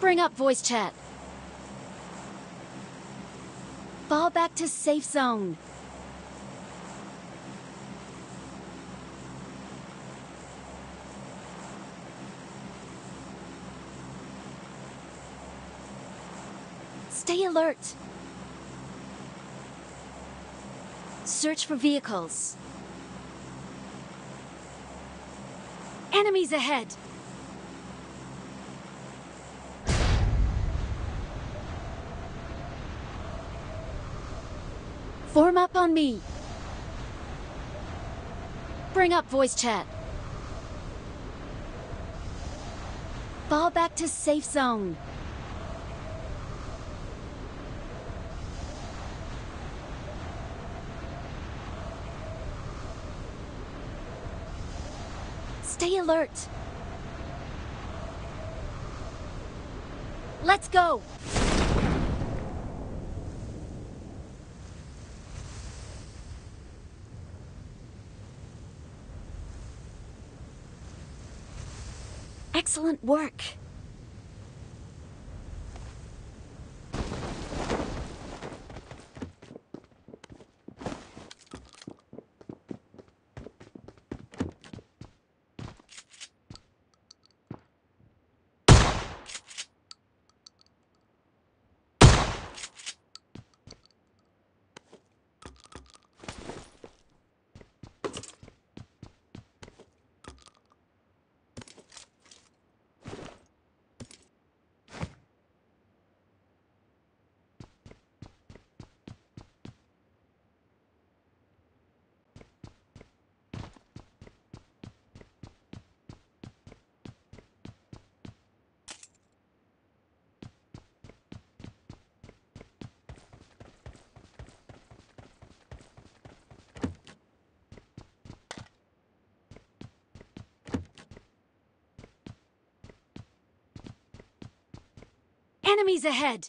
Bring up voice chat. Fall back to safe zone. Stay alert. Search for vehicles. Enemies ahead. Up on me. Bring up voice chat. Fall back to safe zone. Stay alert. Let's go. Excellent work. Enemies ahead!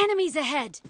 Enemies ahead!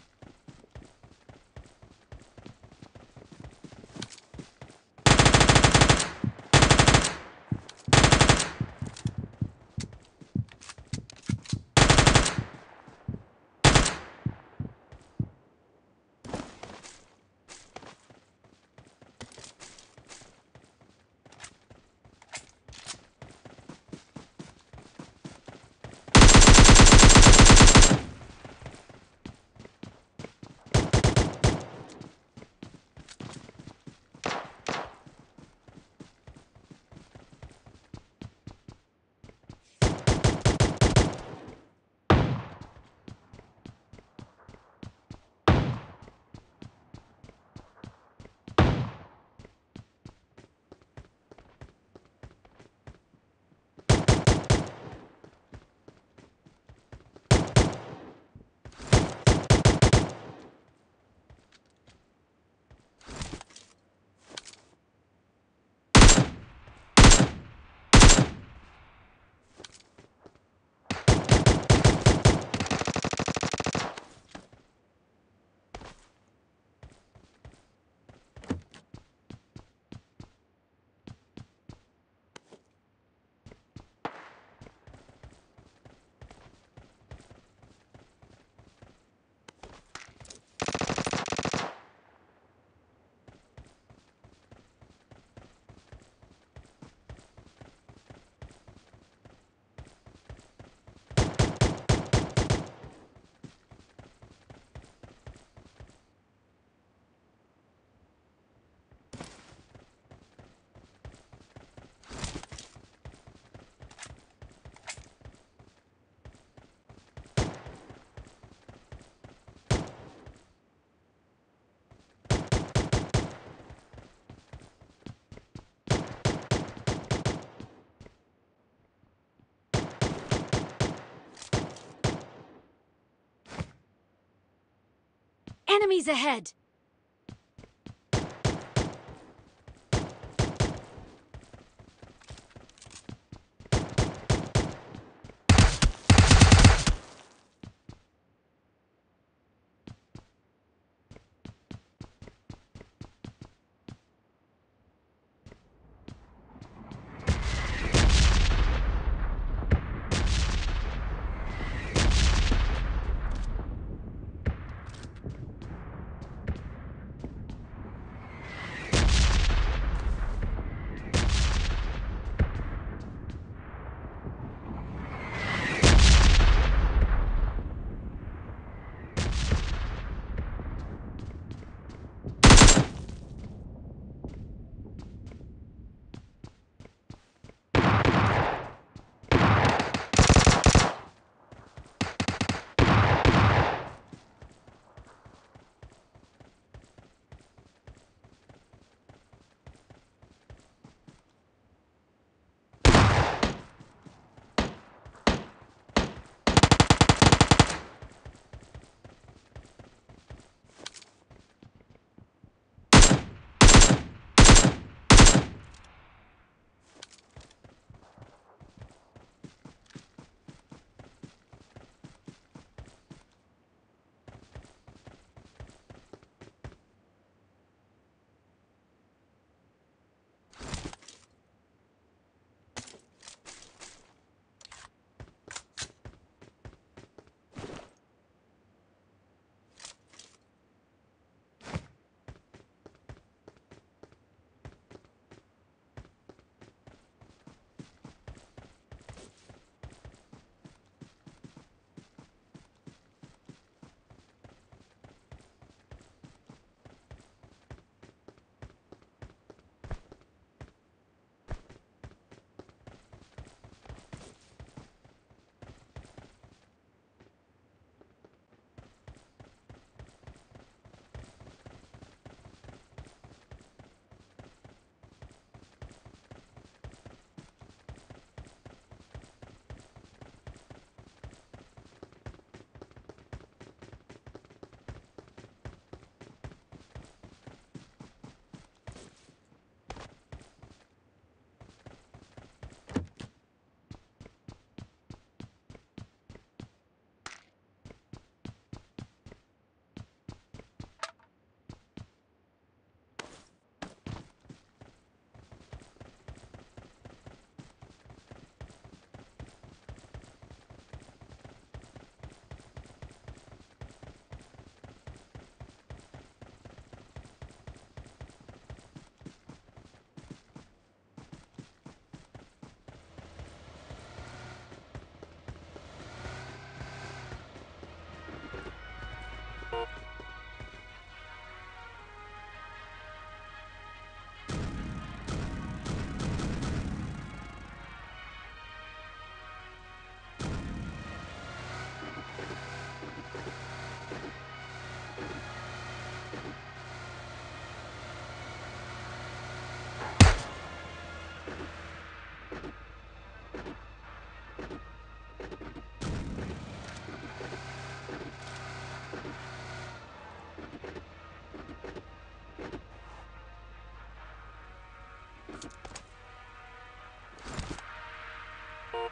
Enemies ahead!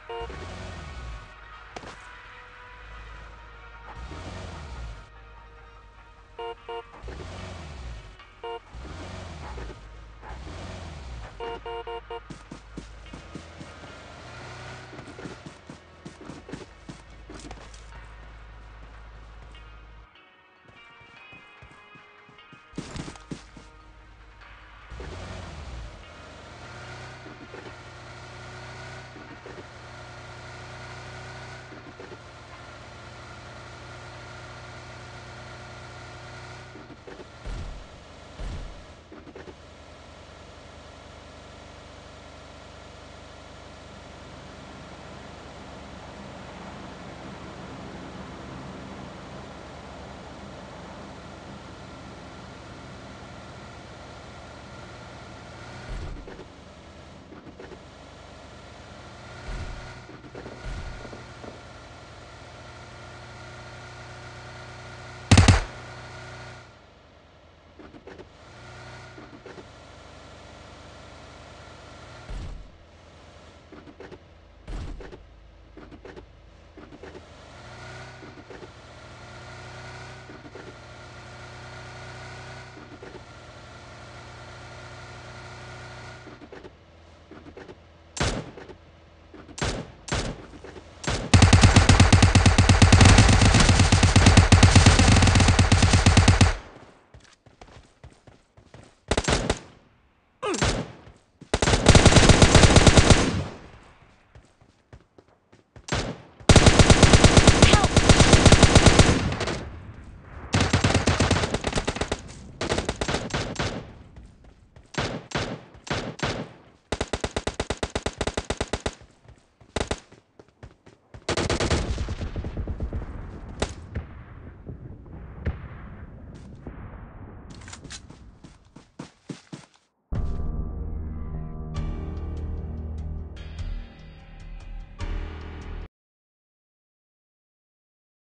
Thank you